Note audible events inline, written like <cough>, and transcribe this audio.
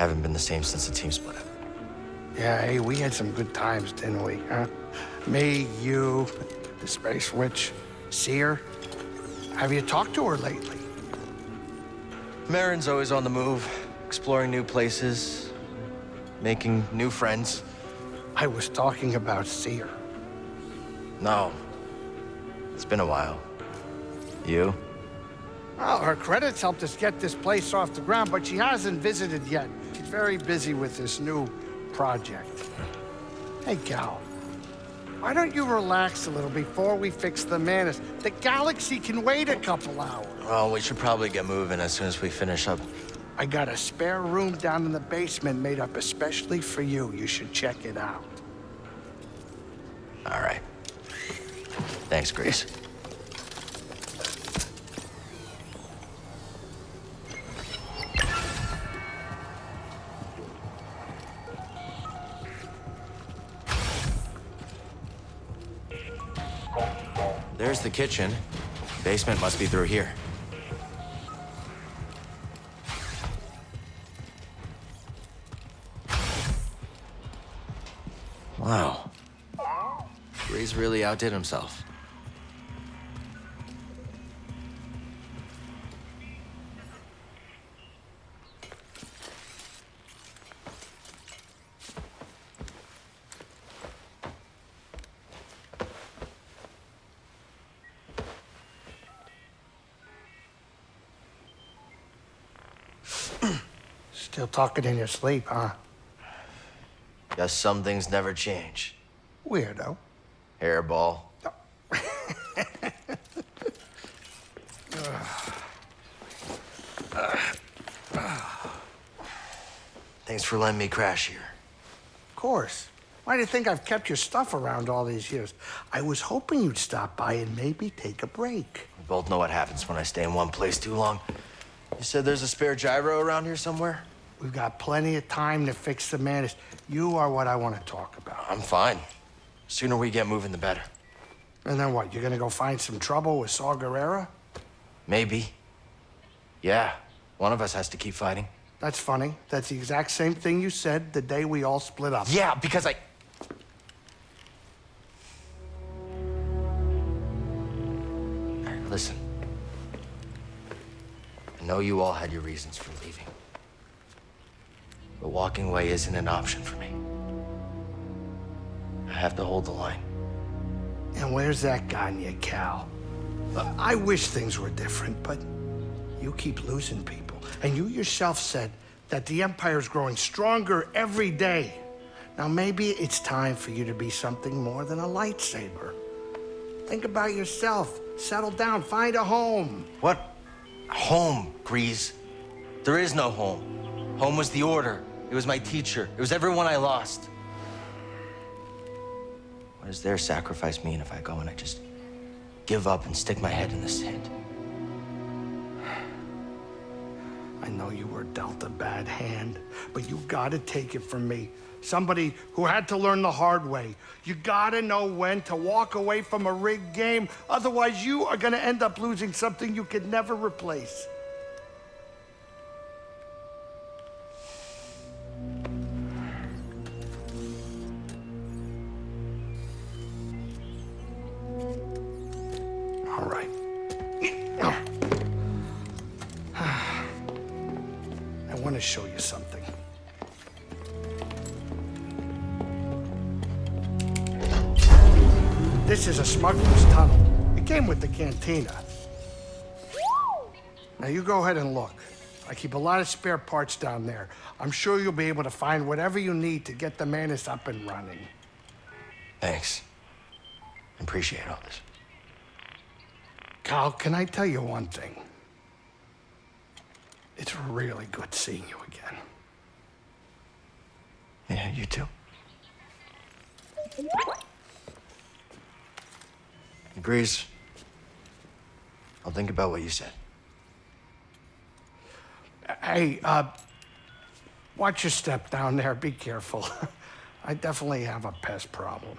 Haven't been the same since the team split up. Yeah, hey, we had some good times, didn't we, huh? Me, you, the Space Witch, Cere. Have you talked to her lately? Merrin's always on the move, exploring new places, making new friends. I was talking about Cere. No. It's been a while. You? Well, her credits helped us get this place off the ground, but she hasn't visited yet. She's very busy with this new project. Hey, Cal. Why don't you relax a little before we fix the Mantis? The galaxy can wait a couple hours. Well, we should probably get moving as soon as we finish up. I got a spare room down in the basement made up especially for you. You should check it out. All right. Thanks, Greez. There's the kitchen. Basement must be through here. Wow. Greez really outdid himself. <clears throat> Still talking in your sleep, huh? Guess some things never change. Weirdo. Hairball. <clears throat> Thanks for letting me crash here. Of course. Why do you think I've kept your stuff around all these years? I was hoping you'd stop by and maybe take a break. We both know what happens when I stay in one place too long. You said there's a spare gyro around here somewhere? We've got plenty of time to fix the Mantis. You are what I want to talk about. I'm fine. Sooner we get moving, the better. And then what? You're gonna go find some trouble with Saw Gerrera? Maybe. Yeah, one of us has to keep fighting. That's funny. That's the exact same thing you said the day we all split up. Yeah, because I. Listen. I know you all had your reasons for leaving. But walking away isn't an option for me. I have to hold the line. And where's that gotten you, Cal? Look, I wish things were different, but you keep losing people. And you yourself said that the Empire's growing stronger every day. Now, maybe it's time for you to be something more than a lightsaber. Think about yourself. Settle down. Find a home. What? Home, Greez. There is no home. Home was the Order. It was my teacher. It was everyone I lost. What does their sacrifice mean if I go and I just give up and stick my head in the sand? I know you were dealt a bad hand, but you gotta take it from me. Somebody who had to learn the hard way. You gotta know when to walk away from a rigged game. Otherwise, you are gonna end up losing something you could never replace. I want to show you something. This is a smuggler's tunnel. It came with the cantina. Now you go ahead and look. I keep a lot of spare parts down there. I'm sure you'll be able to find whatever you need to get the Mantis up and running. Thanks. I appreciate all this. Cal, can I tell you one thing? It's really good seeing you again. Yeah, you too. Agrees. I'll think about what you said. Hey, uh, watch your step down there. Be careful. <laughs> I definitely have a pest problem.